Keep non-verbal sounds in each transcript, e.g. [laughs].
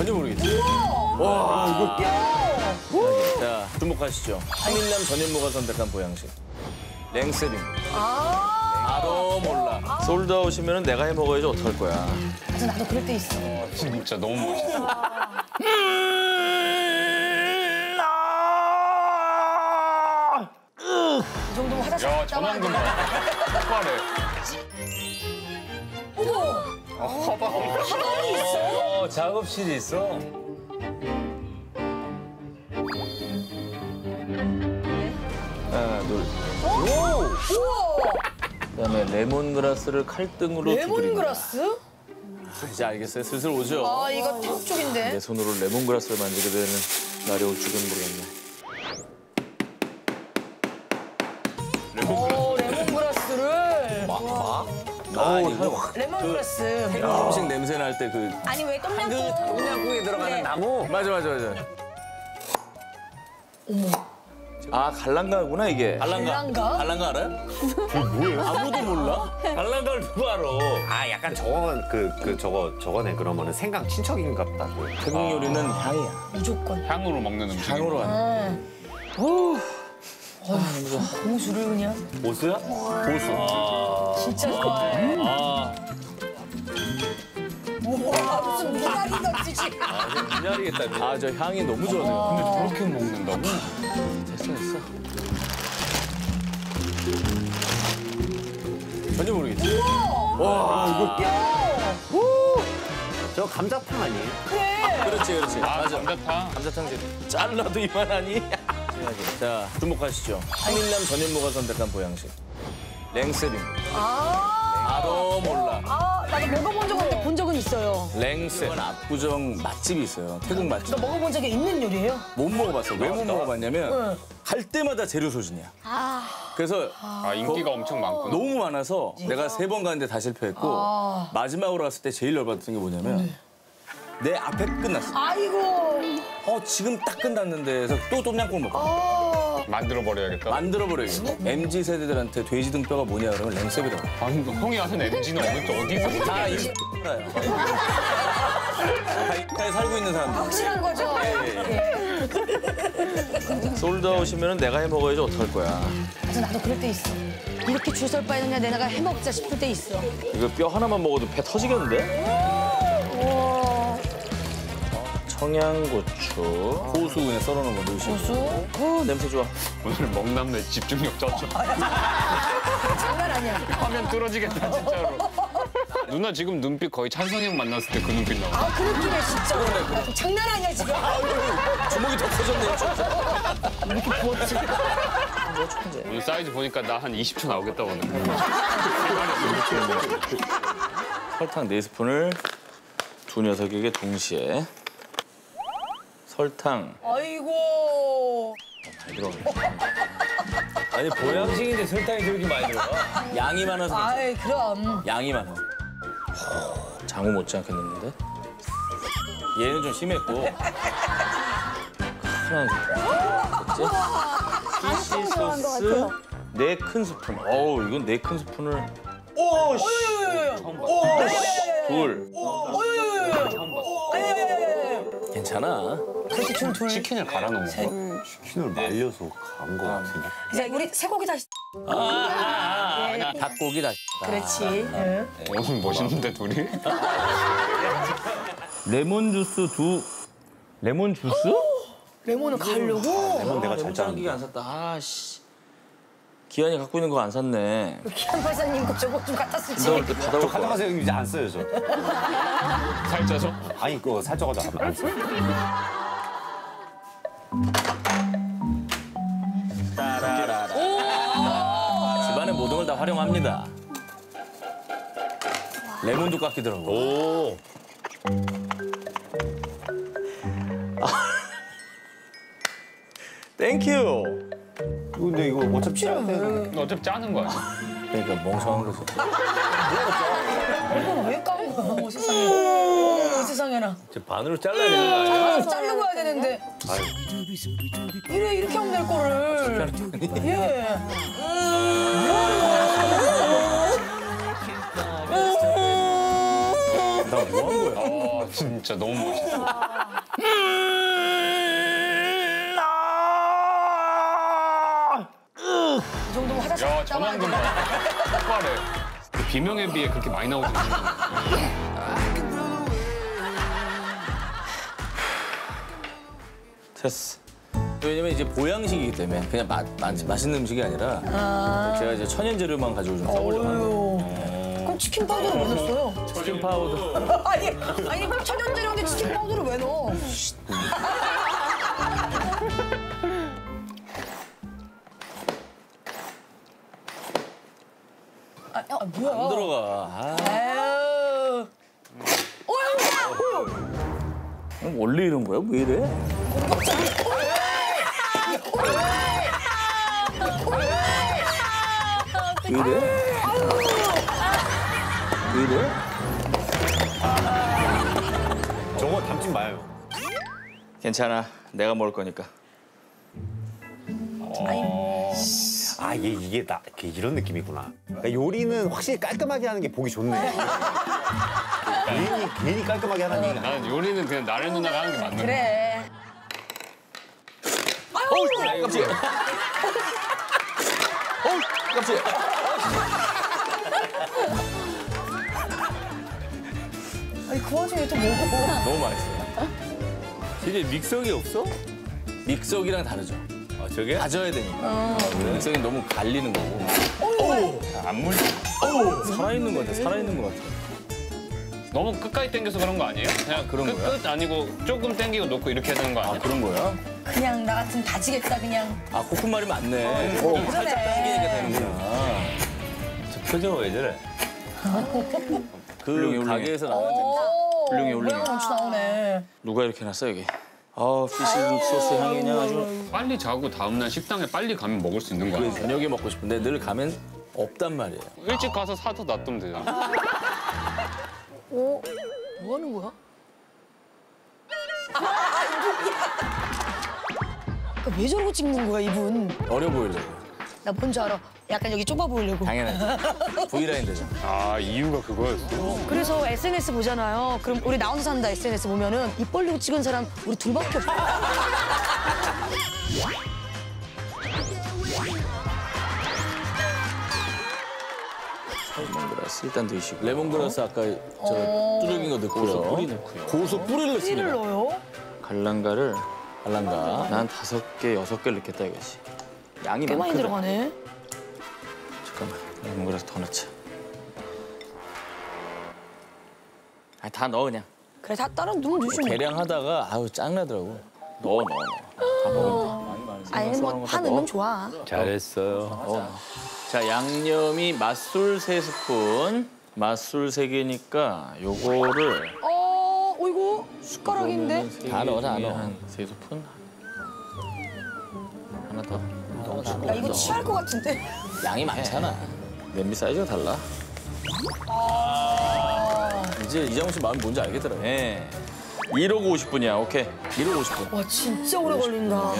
전혀 모르겠지. 와, 이거. 자, 주목하시죠. 한일남 전현무가 선택한 보양식. 랭셉입니다. 바로 몰라. 솔드아웃이면 내가 해 먹어야지 어떡할 거야. 맞아 나도 그럴 때 있어. 진짜 너무 멋있어. 이 정도면 화장실 야, 갔다 와야 전환금 돼. 봐. 폭발해. 어, 작업실이 있어. 하나, 둘. 오! 그다음에 레몬그라스를 칼등으로. 레몬그라스? 이제 알겠어요. 슬슬 오죠. 아 이거 태국 쪽인데. 내 손으로 레몬그라스를 만지게 되는 날이 올 줄은 모르겠네. 아, 이거 레몬그라스. 태국 음식 냄새 날 때 그. 아니 왜 똠양꿍? 콩냥국에 들어가는 네. 나무? 맞아, 맞아, 맞아. 아, 갈랑가구나, 이게. 갈랑가. 갈랑가? 갈랑가 알아요? 뭐예요? 아무도 몰라? 갈랑가를 누가 알아? 아 약간 저거 그, 그 저거 저거네 그러면은 생강 친척인가 보다. 그. 태국 요리는 향이야. 무조건. 향으로 먹는 음식. 향으로 하는. 응. 고수를 그냥 보스야? 고수. 진짜 좋아해. 아, 우와 무슨 미나리 던지지. 미나리겠다. 아, 저 향이 너무 좋아요. 근데 저렇게 먹는다고? 됐어, 됐어. 전혀 모르겠지. 저 감자탕 아니에요? 그렇지, 그렇지. 아, 맞아. 감자탕. 감자탕 잘라도 이만하니? 자, 주목하시죠. 한일남 전현무가 선택한 보양식. 랭셉입니다. 아. 바로 몰라. 아 나도 먹어본 적 없는데 본 적은 있어요. 랭셉. 압구정 맛집이 있어요. 태국 맛집. 너 먹어본 적이 있는 요리예요? 못 먹어봤어. 왜못 먹어봤냐면 응. 갈 때마다 재료 소진이야. 그래서 아, 인기가 엄청 많구나. 너무 많아서 내가 세 번 갔는데 다 실패했고 아. 마지막으로 갔을 때 제일 열받았던 게 뭐냐면 내 앞에 끝났어. 아이고. 어 지금 딱 끝났는데 해서 또 똠양꿍 먹고 아. 만들어 버려야겠다. 만들어 버려야겠어. MZ 세대들한테 돼지 등뼈가 뭐냐 그러면 랭셉이라고. 방금 그 형이 하는 MG는 어느 쪽 어디서? 다 이 알아요. 하이카에 살고 있는 사람들. 확실한 거죠? 예. [laughs] 솔드아웃이면 내가 해 먹어야지 어떡할 거야. 맞아 나도 그럴 때 있어. 이렇게 줄 설 바에는 내가 해먹자 싶을 때 있어. 이거 뼈 하나만 먹어도 배 터지겠는데? 청양고추, 그냥 썰어놓은 거 넣으시고. 고수? 어, 냄새 좋아. 오늘 먹남매 집중력 쩌죠. 장난 아니야. 화면 뚫어지겠다 진짜로. 누나 지금 눈빛 거의 찬성이 형 만났을 때 그 눈빛 나와. 아, 그 느낌이야, 진짜. 장난 아니야, 지금. 주먹이 더 커졌네요, 진짜. 오늘 사이즈 보니까 나 한 20초 나오겠다 오늘. 설탕 네스푼을 두 녀석에게 동시에 설탕 아이고. 많이 들어가. [laughs] 아니 보양식인데 설탕이 저렇게 많이 들어가? 양이 많아서. 아이, 그럼. 양이 많아. 장우 못지않게 넣는데? 얘는 좀 심했고. 하나 됐지? 피시 소스 네 큰 스푼. 어우 이건 네 큰 스푼을. 오 씨. 둘. 괜찮아. 그렇게 좀 둘. 치킨을 갈아 놓은 거. 치킨을 말려서 간 거 같은데. 이제 우리 쇠고기 다시. 아, 아, 아, 닭고기 다. 그렇지. 응. 오늘 멋있는데 둘이? 레몬 주스 두. 레몬 주스? 레몬을 가려고? 레몬 내가 잘. 기가 안 샀다. 아 씨. 기한이 갖고 있는 거 안 샀네. 기한 발사님 거 저거 좀 갖다 쓰지. 때 받아올 저 거야. 가져가세요 이제 안 써요 저. 살쪄서? 아니 그거 살쪄가지고 안- 안 써요. 집안의 모든 걸 다 활용합니다. 레몬도 깎이더라고. 오. Thank you. 근데 이거 어차피 돼. 어차피 짜는 거 아니야? 그러니까 멍청한 거지. 이걸 왜 거야, 세상에. 어, 세상에나. 저 반으로 잘라야 되는 거 아니야? 아, 자르고 해야 되는데. 이래, 이렇게 하면 될 거를. 예. 나뭐 한 거야? 아 진짜 너무 멋있어. 이 정도면 화장실 야. 봐. 폭발해. 그 비명에 비해 그렇게 많이 나오지 됐어. 왜냐면 이제 보양식이기 때문에 그냥 맛, 맛, 맛있는 음식이 아니라 제가 이제 천연 재료만 가지고 좀 써보려고 하는 거예요. 그럼 치킨 파우더를 왜 넣었어요? 치킨 파우더. [laughs] 아니, 아니 천연재료인데 치킨 파우더를 왜 넣어? [laughs] 아, 아, 뭐야? 안 들어가. 아, 에휴. 어, 형사! 그럼 원래 이런 거야? 왜 이래? 왜 이래? 왜 이래? 저거 담지 마요. 괜찮아. 내가 먹을 거니까. 아 이게 이게 나 이런 느낌이구나. 그러니까 요리는 확실히 깔끔하게 하는 게 보기 좋네. [laughs] 괜히 괜히 깔끔하게 하는 얘기가. 나는 요리는 그냥 나를 누나가 하는 게 맞는 거야. 어우, 깜짝이야. 어우, 깜짝이야. 아니, 그 와중에 또 먹어. 너무 맛있어요. 이제 믹서기 없어? 믹서기랑 다르죠. 아 저게? 다져야 되니까. 믹서기 너무 갈리는 거고. 안 물려. 살아있는 것 같아, 살아있는 것 같아. 너무 끝까지 당겨서 그런 거 아니에요? 그냥 그런 끝, 거야? 끝 아니고 조금 당기고 놓고 이렇게 해야 되는 거 아, 아니야? 그런 거야? 그냥 나 같으면 다지겠다, 그냥. 아, 코끝말이 많네. 좀 살짝 당기니까 되는구나. 저 표정 왜 저래? 그 어. 훌륭해, 가게에서 나오는 훌륭해, 훌륭해. 모양 엄청 나오네. 누가 이렇게 해놨어, 여기? 아, 피시 소스 향이 그냥 아주. 빨리 자고 다음날 식당에 빨리 가면 먹을 수 있는 거야. 저녁에 먹고 싶은데 늘 가면 없단 말이에요. 일찍 가서 사서 놔두면 되잖아. 오, 뭐 하는 거야? 그러니까 왜 저러고 찍는 거야, 이분? 어려 보이려고. 나 뭔지 알아. 약간 여기 좁아 보이려고. 당연하지. [laughs] V라인 되잖아. 아 이유가 그거였어. 그래서 SNS 보잖아요. 그럼 우리 나 혼자 산다 SNS 보면은 입 벌리고 찍은 사람 우리 둘밖에 없어. 레몬그라스 일단 드시고. 레몬그라스 아까 저 뚜룩인 거 넣고요. 고수 뿌리 넣고요. 고수 뿌리를 넣습니다. 씨를 넣어요? 갈란가를 갈란가 난 다섯 개 여섯 개를 넣겠다 이거지. 양이 꽤 많이 많거든. 들어가네. 잠깐만 레몬그라스 더 넣자. 아니 다 넣어 그냥. 그래 다 따라 넣으면 되지 뭐. 계량 하다가 아우 짱나더라고. 넣어 넣어 넣어. 다 먹으면. 많이 많이. 아니 뭐파 넣으면 좋아. 잘했어요. 자 양념이 맛술 세 스푼. 맛술 세 개니까 요거를 어, 어이구 숟가락인데. 다 넣어 다 넣어. 한세 스푼. 하나 더. 야 이거 취할 것 같은데. [laughs] 양이 많잖아. 냄비 사이즈가 달라. 이제 이장훈 씨 마음이 뭔지 알겠더라고. 예. 1억 50분이야. 오케이. 1억 50분. 와 진짜 오래 걸린다.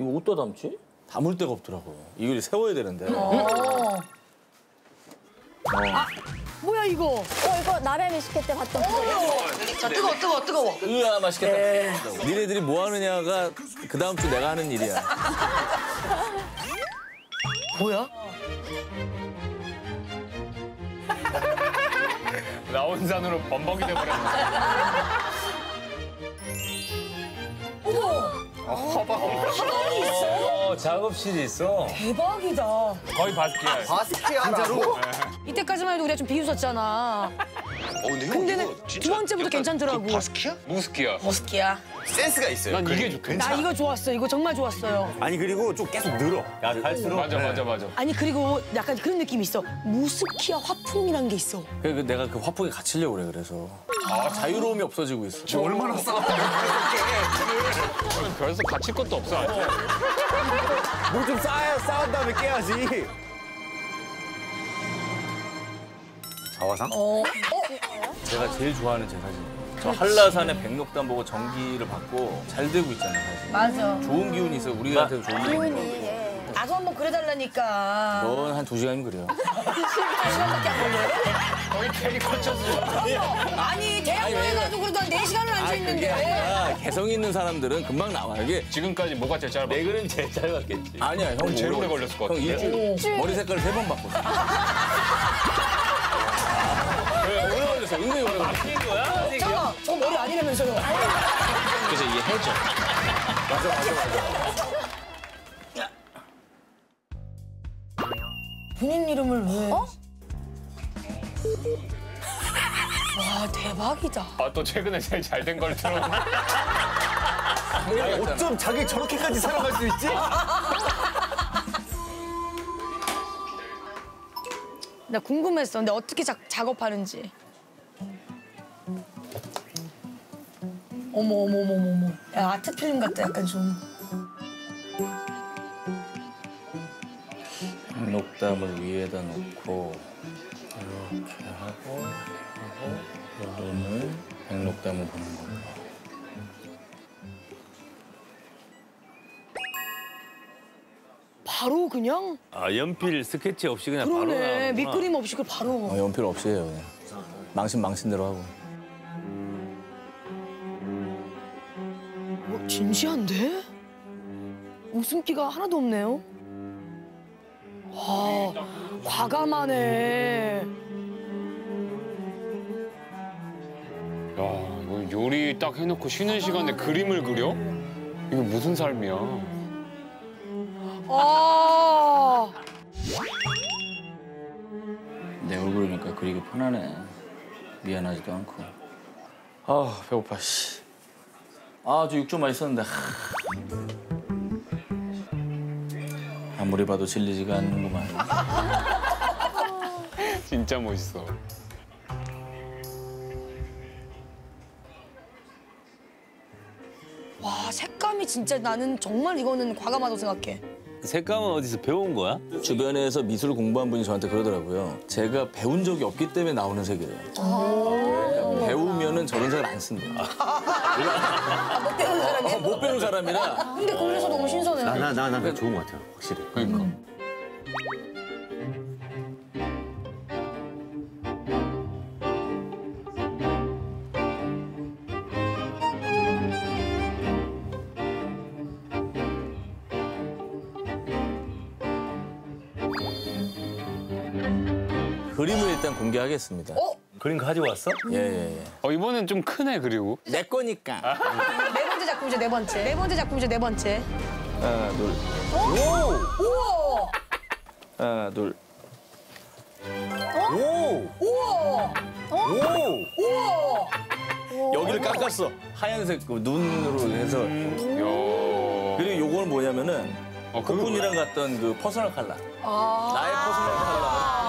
이거 어디다 담지? 담을 데가 없더라고. 이걸 세워야 되는데. 어. 뭐야 이거? 어, 이거 나래 미식회 때 봤던 그거. 자 뜨거 워 뜨거 워 뜨거워. 으아 맛있겠다. 니네들이 뭐 하느냐가 그 다음 주 내가 하는 일이야. 뭐야? [laughs] 나온산으로 범벅이 돼버렸네. 어, 작업실이 있어. 대박이다. 거의 바스키야. 바스키아라고? 이때까지만 해도 우리가 좀 비웃었잖아. 근데는 두 번째부터 괜찮더라고. 무스키야. 머스키야. 센스가 있어요. 난 이게 좋던데. 나 이거 좋았어. 이거 정말 좋았어요. 아니 그리고 좀 계속 늘어. 야 갈수록. 맞아 맞아 맞아. 아니 그리고 약간 그런 느낌이 있어. 무스키아 화풍이라는 게 있어. 그래서 내가 그 화풍에 갇히려고 그래, 그래서. 아, 자유로움이 없어지고 있어. 얼마나 싸웠다. 별서 [laughs] 갇힐 것도 없어. 아직. 뭐좀 쌓아 쌓은 다음에 깨야지. 자화상? 어. 제가 제일 좋아하는 제 사진이에요. 저 한라산의 백록담 보고 전기를 받고 잘 되고 있잖아요, 사실. 맞아. 좋은 기운이 있어요. 우리한테도 좋은 기운이 기운이, 예. 나도 한번 그려달라니까. 넌 한 두 시간이면 그래요. [laughs] 시간밖에 안 걸려요? 거의 캐리커처스. 아니 대학로에 가도 그래도 한 4시간을 앉아 그게 있는데. 아니라 개성 있는 사람들은 금방 나와. 이게 지금까지 뭐가 제일 짧아? 내 글은 제일 짧았겠지. 아니야, 형 제일 오래 오래 걸렸을 것형 같은데? 일주일 머리 색깔 세 번 바꿨어. [laughs] 걸렸어? 은근히 오래 걸렸어. 잠깐, 저 머리 아니라면서요. 그래서 이게 해줘. 맞아, 맞아, 맞아. 본인 이름을 왜? 어? [laughs] 와 대박이다. 아, 또 최근에 제일 잘 된 걸 들었네. 어쩜 자기 저렇게까지 살아갈 수 있지? 나 궁금했어. 근데 어떻게 작, 작업하는지. 어머 어머 어머 어머. 야, 아트 필름 같다 약간 좀. 녹담을 위에다 놓고 이렇게 하고 하고 여름을 백록담을 보는 거예요. 바로 그냥 아 연필 스케치 없이 그냥 바로 그러네 나오는구나. 밑그림 없이 그 바로. 어, 연필 없이 해요, 그냥. 망신 망신대로 하고. 진지한데? 웃음기가 하나도 없네요. 아 과감하네. 야, 이거 요리 딱 해놓고 쉬는 시간에 그림을 그려? 이게 무슨 삶이야? 아. 내 얼굴이니까 그리기 편하네. 미안하지도 않고. 아 배고파 씨. 아 저 육좀 맛있었는데. 하. 아무리 봐도 질리지가 않는구만. [laughs] 진짜 멋있어. 와 색감이 진짜 나는 정말 이거는 과감하다고 생각해. 색감은 어디서 배운 거야? 주변에서 미술 공부한 분이 저한테 그러더라고요. 제가 배운 적이 없기 때문에 나오는. 그러니까 배우면은 저런 색을 안 쓴대 [laughs] 요. 못 배우는 사람이. 어, 못 배운 사람이라 근데 그래서 너무 신선해. 나나 나 좋은 것 같아요, 확실히. 그러니까. 그림을 일단 공개하겠습니다. 그림 가지고 왔어? 예, 예, 예. 어, 이번엔 좀 크네, 그리고. 내 거니까. 네 번째 작품이죠 네 번째. 네 번째 작품이죠 네 번째. 하나, 둘. 우와. 하나, 둘. 오! 우와. 오! 우와. 여기를 깎았어. 하얀색 그 눈으로 해서. 야. 그리고 요거는 뭐냐면은 어, 그거 코쿤이랑 갔던 그 personal color. 나의 personal color.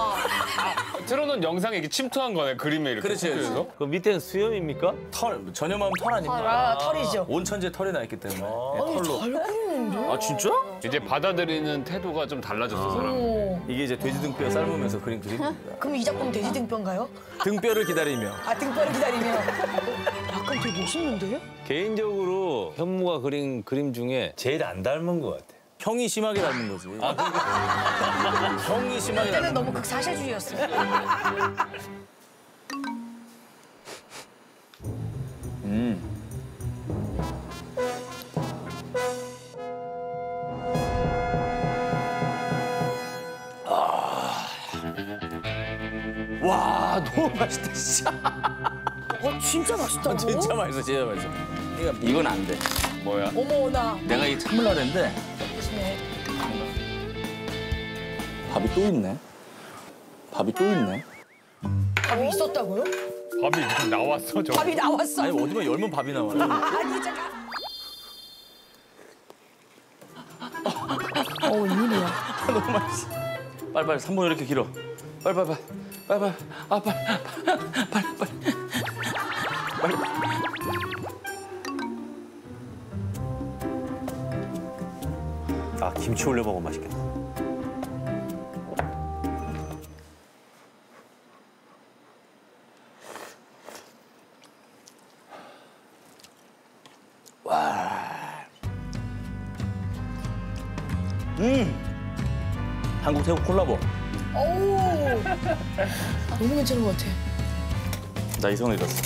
틀어놓은 영상에 이렇게 침투한 거네, 그림에 이렇게. 그렇지. 침투해서. 그 밑에는 수염입니까? 털, 전현무 하면 털 아닙니까? 아 털이죠. 온 천지에 털이 나 있기 때문에. 네, 아니 털로. 잘 그리는데. 아, 진짜? 이제 받아들이는 태도가 좀 달라졌어, 사람. 오. 이게 이제 돼지 등뼈 삶으면서 그린 그림입니다. 그럼 이 작품 돼지 등뼈인가요? 등뼈를 기다리며. 아 등뼈를 기다리며. 약간 되게 멋있는데? 개인적으로 현무가 그린 그림 중에 제일 안 닮은 것 같아. 형이 심하게 닮은 거지. 형이 심하게 그때는 닮은 너무 극사실주의였어. 음. 아. 와, 너무 맛있다, 진짜. 어 진짜 맛있다고? 진짜 맛있어, 진짜 맛있어. 그러니까 이건 안 돼. 뭐야? 어머 나. 내가 이 참을라 했는데 밥이 또 있네. 밥이 또 있네. 밥이 있었다고요? 밥이 이렇게 나왔어, 저. 밥이 나왔어. 아니, 어디만 열면 밥이 나와요. [laughs] 아니 잠깐. 어 웬일이야? 너무 맛있어. 빨리빨리 3분 이렇게 길어. 빨리빨리. 빨리빨리. 아, 빨리. 빨리, 빨리. 아, 김치 올려 먹으면 맛있겠다. 너무 괜찮은 것 같아. 나 이성을 잃었어.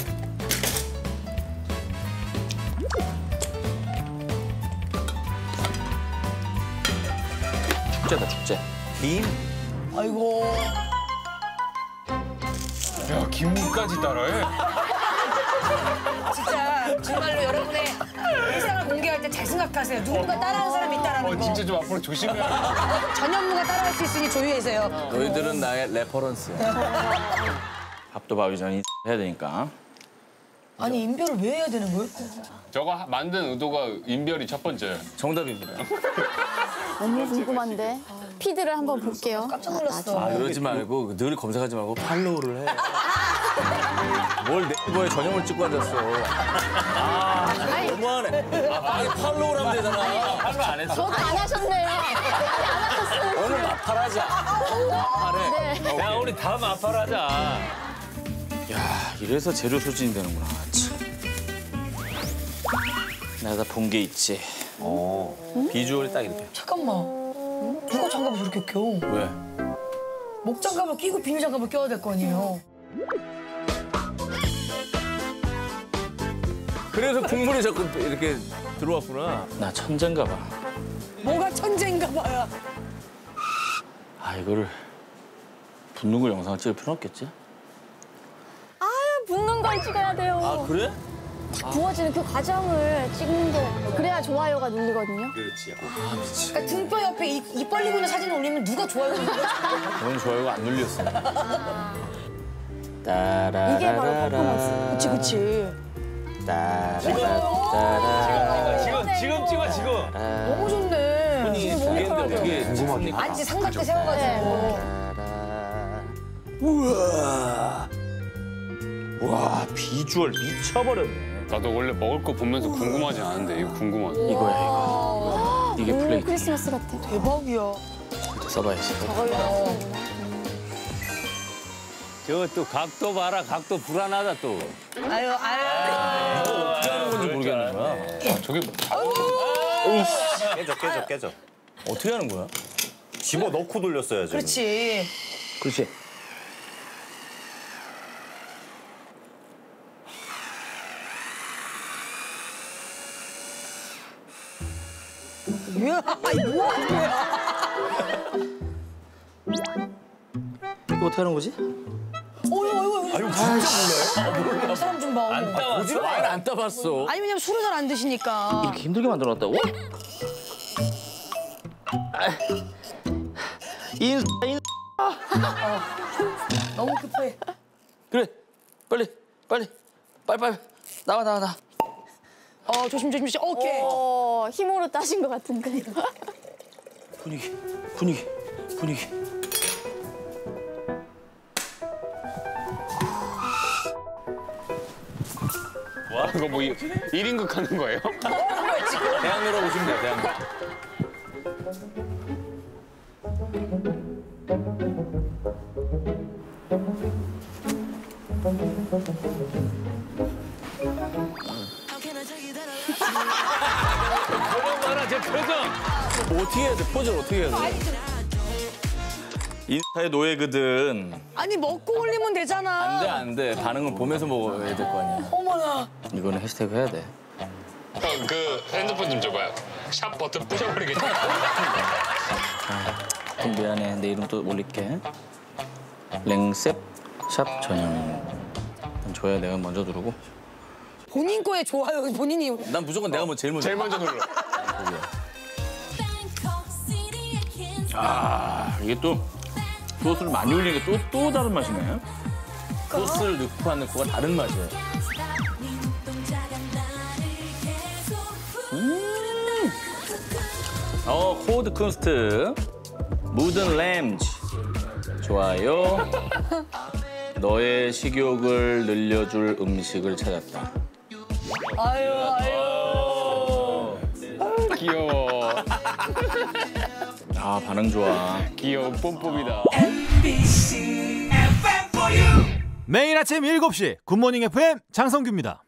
축제다 축제. 김. 아이고. 야 김까지 따라해? 진짜 정말로 여러분의 일상을 공개할 때 잘 생각하세요. 누군가 따라하는 사람이 있다라는 어 거. 진짜 좀 앞으로 조심해야 [laughs] 전현무가 따라할 수 있으니 주의하세요. 너희들은 나의 reference야. 밥도 밥이 전이 해야 되니까. 아니 인별을 왜 해야 되는 거예요? 저거 하- 만든 의도가 인별이 첫 번째. 정답입니다. 너무 궁금한데. feed를 한번 볼게요. 깜짝 놀랐어. 아, 그러지 말고 늘 검색하지 말고 팔로우를 해. 뭘 네이버에 전현무를 찍고 앉았어. 아, 너무하네. 아, 아니 팔로우를 하면 되잖아. 팔로우 안 했어. 저도 안 하셨어요. 오늘 마팔하자. 마팔해. 네. 야 우리 다 마팔하자. 야, 이래서 재료 소진이 되는구나. 참. 내가 본 게 있지. 어. 비주얼이 딱 이렇게. 잠깐만. 누가 장갑을 저렇게 껴? 왜? 목 장갑을 끼고 비닐 장갑을 껴야 될 거 아니에요. 그래서 국물이 자꾸 이렇게 들어왔구나. 나 천재인가 봐. 뭐가 천재인가 봐요. 아, 이거를 붓는 걸 영상을 찍을 필요 없겠지? 붓는 걸 찍어야 돼요. 아, 그래? 부어지는 그 과정을 찍는 게 그래야 좋아요가 눌리거든요. 그러니까 등뼈 옆에 입, 입 벌리고 있는 사진 올리면 누가 좋아요 누르거 저는 좋아요가 안 눌렸어. 이게 바로 퍼포먼스. 그치 그치. 지금 지금 찍어 지금. 너무 좋네. 이게 되겠는데 어떻게 궁금하긴 안지 삼각 대 세워가지고. 우와. 와, 비주얼 미쳐버렸네. 나도 원래 먹을 거 보면서 궁금하지 않은데 이거 궁금하다. 이거야, 이거. 이게 음, 플레이트. 크리스마스 같아. 대박이야. 써봐야지. 저 또 각도 봐라 각도 불안하다 또. 아유 아유. 어떻게 하는 건지 모르겠는 거야. 아, 저게 깨져 깨져 깨져. 어떻게 하는 거야? 집어 넣고 돌렸어야지. 그렇지. 그렇지. 뭐야? 아니 뭐 하는 거야? 이거 어떻게 하는 거지? 어이구 어이구. 아유 진짜 몰라요? 사람 좀 봐. 안. 따왔어. 보지 마. 안 따봤어. 아니 왜냐면 술을 잘 안 드시니까. 이렇게 힘들게 만들어놨다고? 인, 인. 너무 급해. 그래. 빨리, 빨리, 빨리, 빨리. 나와, 나와, 나와. 어 조심 조심 조심. 오케이. 어, 힘으로 따신 것 같은데. 분위기, 분위기, 분위기. 이거 뭐일 1인극 하는 거예요? 대학로로 오시면 돼요, 대학로. 표정 봐라 제 표정. 뭐 어떻게 해야 돼? 포즈를 어떻게 해야 돼? 인스타의 노예거든. 아니 먹고 올리면 되잖아. 안 돼, 안 돼. 반응을 보면서 먹어야 될 거 아니야. 어머나. 이거는 해시태그 해야 돼. 형, 그 핸드폰 좀 줘봐요. 샵 버튼 부셔버리겠다. 좀 미안해. 내 이름 또 올릴게. 랭셉 샵 전형. 줘야 내가 먼저 누르고. 본인 거에 좋아요. 본인이. 난 무조건 내가 뭐 제일 먼저. 제일 먼저 눌러. 아, 이게 또 소스를 많이 올리니까 또, 또 다른 맛이네. 소스를 넣고 안 넣고가 다른 맛이에요. 어, 코드 쿤스트. 무든램지. 좋아요. 너의 식욕을 늘려줄 음식을 찾았다. 아유 아유. 귀여워. [laughs] 아, 반응 좋아. 귀여운 뽐뽐이다. 매일 아침 7시 굿모닝 FM 장성규입니다.